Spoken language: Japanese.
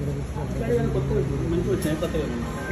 మంచిగా వచ్చాయి కొత్తగా